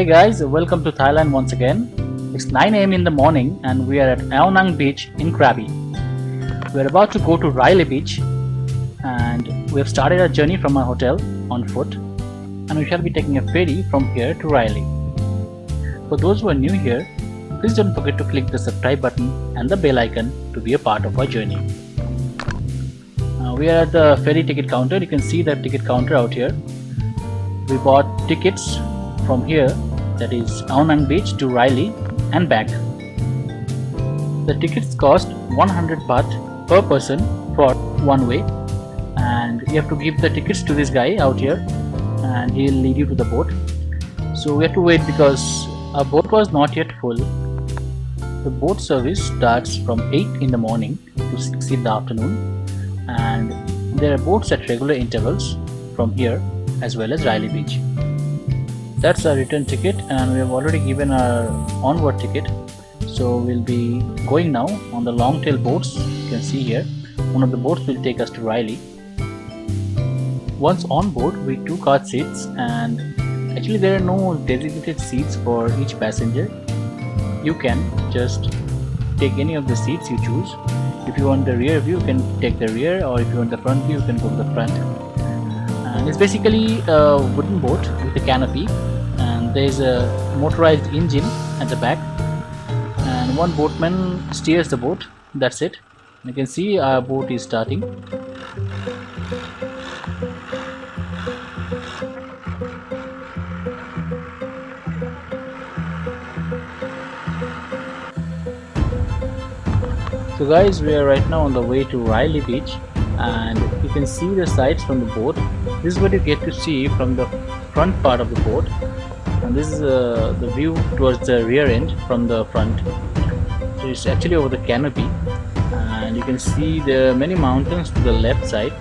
Hey guys, welcome to Thailand once again. It's 9 am in the morning and we are at Ao Beach in Krabi. We're about to go to Railay Beach and we have started our journey from our hotel on foot and we shall be taking a ferry from here to Railay. For those who are new here, please don't forget to click the subscribe button and the bell icon to be a part of our journey. Uh, we are at the ferry ticket counter. You can see the ticket counter out here. We bought tickets from here that is Ao Nang Beach to Railay and back. The tickets cost 100 baht per person for one way and you have to give the tickets to this guy out here and he'll lead you to the boat. So we have to wait because our boat was not yet full. The boat service starts from 8 in the morning to 6 in the afternoon and there are boats at regular intervals from here as well as Railay Beach. That's our return ticket and we have already given our onward ticket. So we'll be going now on the long tail boats. You can see here. One of the boats will take us to Railay. Once on board, we took our seats and actually there are no designated seats for each passenger. You can just take any of the seats you choose. If you want the rear view, you can take the rear or if you want the front view, you can go to the front and it's basically a wooden boat with a canopy and there is a motorized engine at the back. And one boatman steers the boat. That's it. You can see our boat is starting. So guys we are right now on the way to Railay Beach and you can see the sights from the boat this is what you get to see from the front part of the boat and this is uh, the view towards the rear end from the front. So it's actually over the canopy. And you can see there are many mountains to the left side.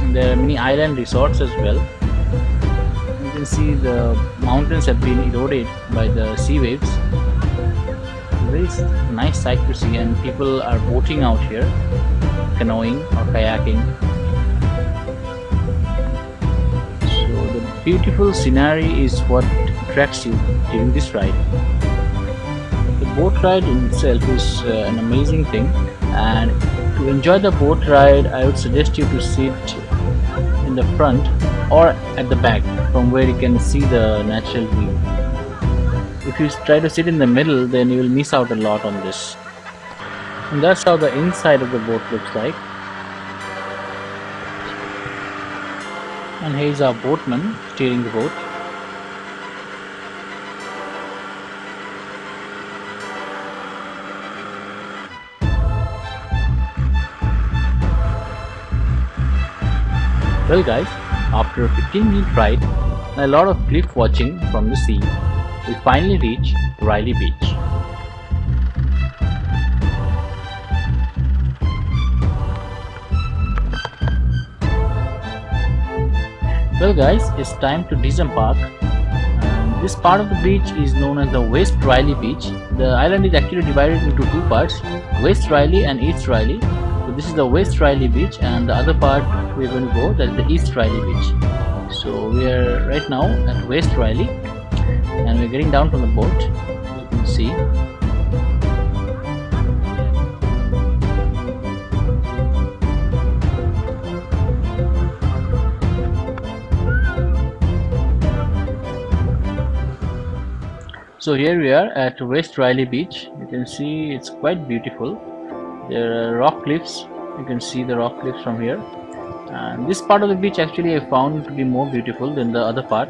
And there are many island resorts as well. You can see the mountains have been eroded by the sea waves. Very nice sight to see. And people are boating out here canoeing or kayaking beautiful scenery is what attracts you during this ride. The boat ride in itself is uh, an amazing thing and to enjoy the boat ride I would suggest you to sit in the front or at the back from where you can see the natural view. If you try to sit in the middle then you will miss out a lot on this. And that's how the inside of the boat looks like and here's our boatman steering the boat. Well guys after a 15 minute ride and a lot of cliff watching from the sea we finally reach Railay Beach Well guys, it's time to disembark. This part of the beach is known as the West Railay Beach. The island is actually divided into two parts, West Railay and East Railay. So this is the West Railay Beach and the other part we're going to go, that is the East Railay Beach. So we are right now at West Railay and we're getting down from the boat. You can see So here we are at West Railay Beach. You can see it's quite beautiful. There are rock cliffs. You can see the rock cliffs from here. And this part of the beach actually I found to be more beautiful than the other part.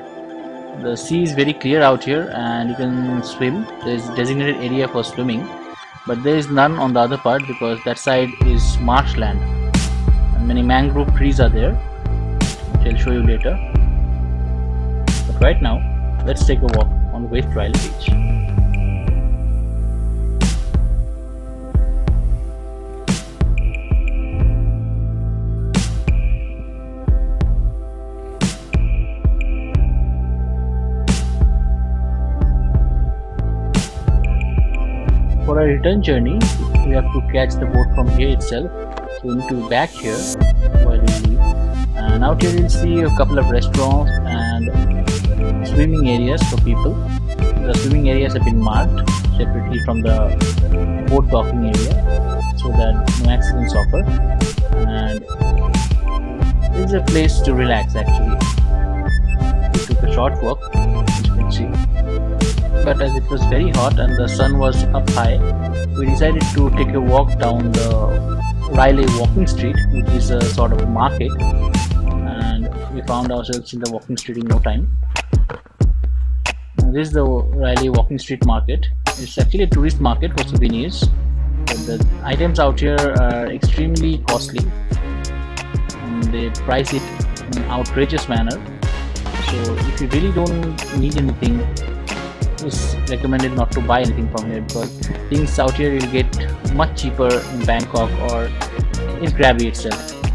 The sea is very clear out here and you can swim. There is designated area for swimming. But there is none on the other part because that side is marshland. And many mangrove trees are there. Which I'll show you later. But right now, let's take a walk on West Railay Beach. For our return journey, we have to catch the boat from here itself. So we need to back here while we leave. And out here you'll see a couple of restaurants and swimming areas for people. The swimming areas have been marked separately from the boat docking area so that no accidents occur. And is a place to relax actually. We took a short walk, as you can see. But as it was very hot and the sun was up high, we decided to take a walk down the Railay Walking Street, which is a sort of market, and we found ourselves in the walking street in no time. This is the Railay Walking Street Market. It's actually a tourist market for souvenirs. But the items out here are extremely costly, and they price it in an outrageous manner. So if you really don't need anything, it's recommended not to buy anything from here because things out here you'll get much cheaper in Bangkok or in Krabi itself.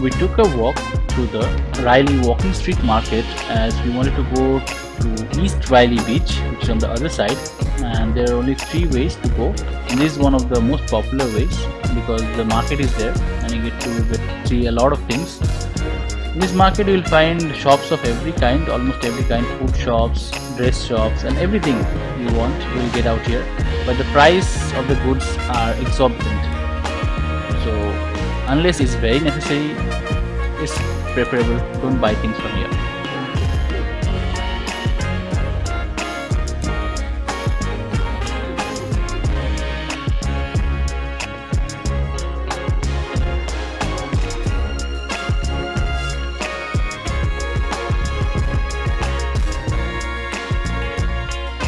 We took a walk through the Railay Walking Street Market as we wanted to go to East Railay Beach which is on the other side and there are only three ways to go. And this is one of the most popular ways because the market is there and you get to see a lot of things. In this market you will find shops of every kind almost every kind food shops dress shops and everything you want you will get out here. But the price of the goods are exorbitant unless it's very necessary it's preferable. Don't buy things from here.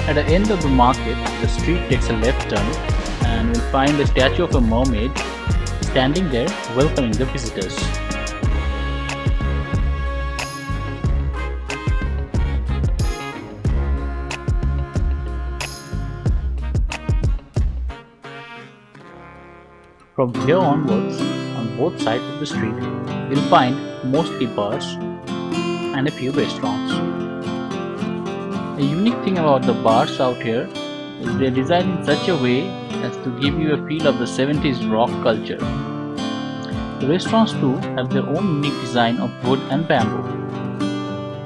At the end of the market, the street takes a left turn and we'll find the statue of a mermaid standing there welcoming the visitors. From here onwards, on both sides of the street, you'll find mostly bars and a few restaurants. The unique thing about the bars out here is they're designed in such a way as to give you a feel of the 70s rock culture. The restaurants too have their own unique design of wood and bamboo.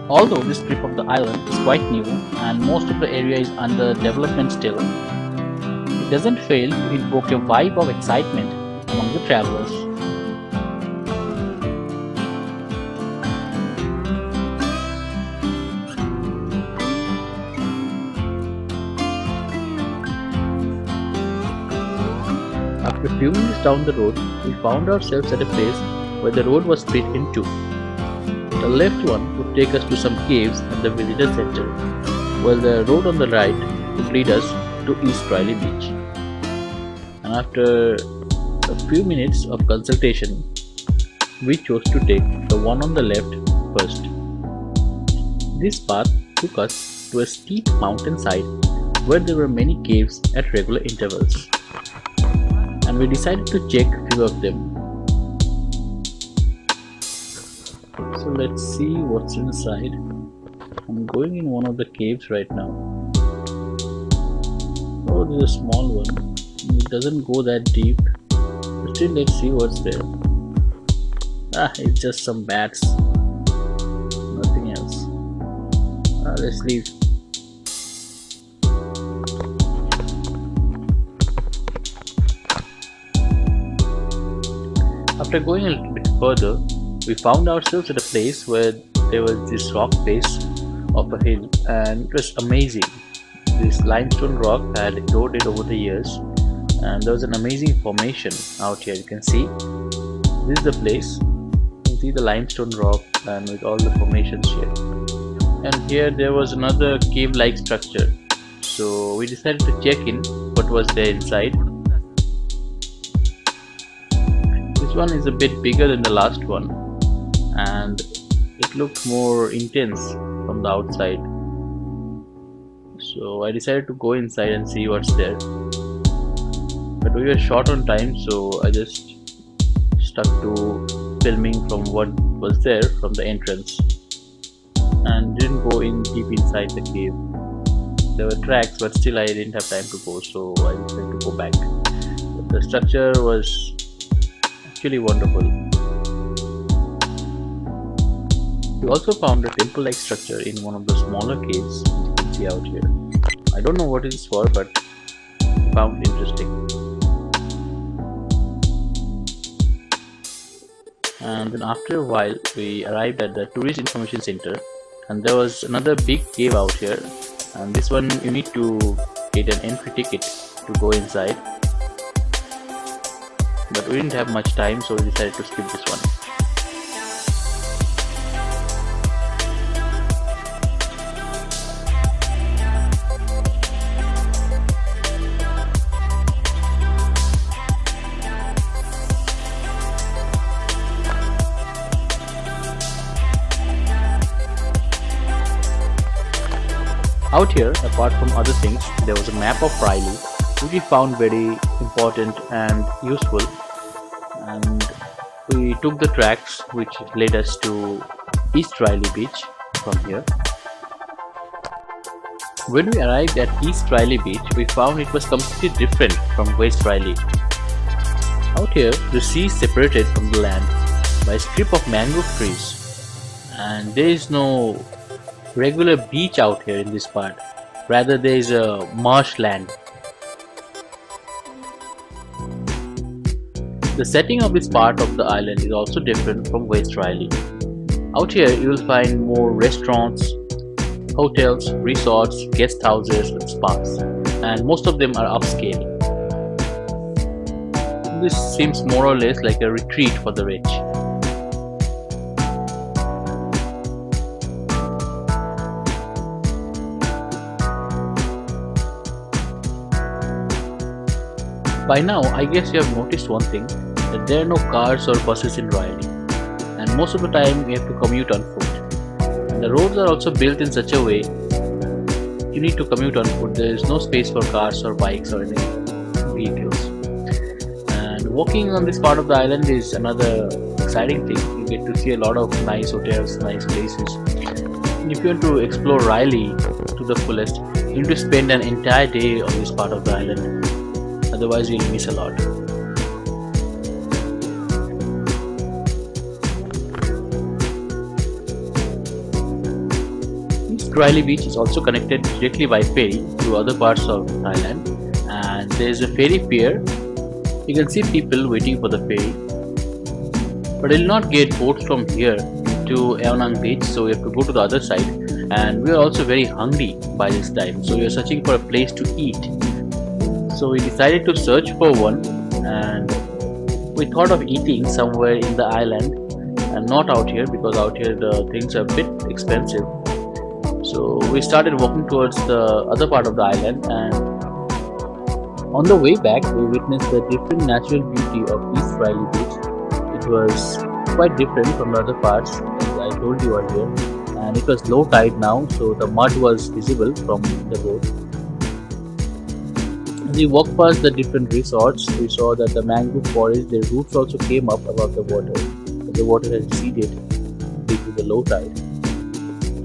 Although this strip of the island is quite new and most of the area is under development still, it doesn't fail to evoke a vibe of excitement among the travelers. Few minutes down the road, we found ourselves at a place where the road was split in two. The left one would take us to some caves and the visitor center, while the road on the right would lead us to East Railay Beach. And after a few minutes of consultation, we chose to take the one on the left first. This path took us to a steep mountainside where there were many caves at regular intervals and we decided to check few of them. So let's see what's inside. I'm going in one of the caves right now. Oh there's a small one. It doesn't go that deep. But still let's see what's there. Ah it's just some bats. Nothing else. Ah, let's leave After going a little bit further, we found ourselves at a place where there was this rock face of a hill and it was amazing. This limestone rock had eroded over the years and there was an amazing formation out here. You can see this is the place. You can see the limestone rock and with all the formations here. And here there was another cave-like structure. So we decided to check in what was there inside one is a bit bigger than the last one and it looked more intense from the outside. So I decided to go inside and see what's there. But we were short on time so I just stuck to filming from what was there from the entrance and didn't go in deep inside the cave. There were tracks but still I didn't have time to go so I decided to go back. But the structure was actually wonderful. We also found a temple-like structure in one of the smaller caves you can see out here. I don't know what it is for but found interesting. And then after a while we arrived at the tourist information center and there was another big cave out here and this one you need to get an entry ticket to go inside but we didn't have much time so we decided to skip this one. Out here, apart from other things, there was a map of Railay, we found very important and useful. And we took the tracks which led us to East Railay Beach from here. When we arrived at East Railay Beach, we found it was completely different from West Railay. Out here, the sea is separated from the land by a strip of mangrove trees and there is no regular beach out here in this part. Rather, there is a marshland. The setting of this part of the island is also different from West Railay. Out here, you will find more restaurants, hotels, resorts, guest houses, and spas, and most of them are upscale. This seems more or less like a retreat for the rich. By now, I guess you have noticed one thing that there are no cars or buses in Railay, and most of the time we have to commute on foot. And the roads are also built in such a way you need to commute on foot. There is no space for cars or bikes or any vehicles. And walking on this part of the island is another exciting thing. You get to see a lot of nice hotels, nice places. And if you want to explore Railay to the fullest, you need to spend an entire day on this part of the island otherwise you'll miss a lot. Railay Beach is also connected directly by ferry to other parts of Thailand and there is a ferry pier. You can see people waiting for the ferry but you'll not get boats from here to Ao Nang beach so we have to go to the other side and we are also very hungry by this time so we are searching for a place to eat so we decided to search for one and we thought of eating somewhere in the island and not out here because out here the things are a bit expensive. So we started walking towards the other part of the island and on the way back we witnessed the different natural beauty of East Railay Beach. It was quite different from the other parts as I told you earlier and it was low tide now so the mud was visible from the road we walked past the different resorts, we saw that the mangrove forest, their roots also came up above the water. The water had receded due to the low tide.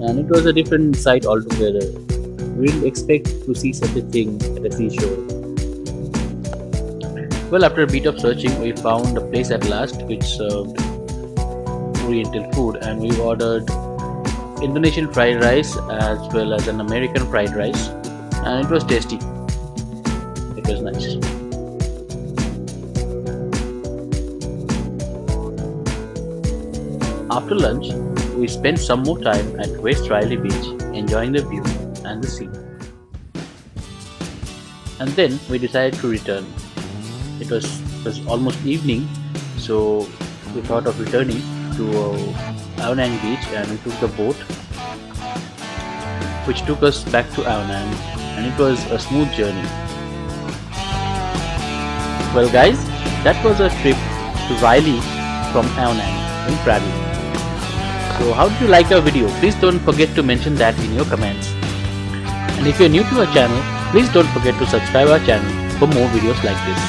And it was a different sight altogether. We didn't expect to see such a thing at a seashore. Well, after a bit of searching, we found a place at last which served Oriental food, and we ordered Indonesian fried rice as well as an American fried rice, and it was tasty nice. After lunch, we spent some more time at West Railay Beach enjoying the view and the sea. And then we decided to return. It was, it was almost evening, so we thought of returning to uh, Ao Nang Beach and we took the boat which took us back to Ao Nang and it was a smooth journey. Well guys, that was a trip to Railay from Ao Nang in Krabi. So how did you like our video? Please don't forget to mention that in your comments. And if you're new to our channel, please don't forget to subscribe our channel for more videos like this.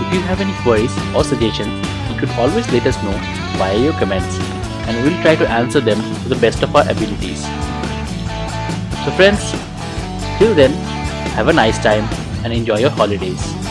If you have any queries or suggestions, you could always let us know via your comments and we'll try to answer them to the best of our abilities. So friends, till then, have a nice time and enjoy your holidays.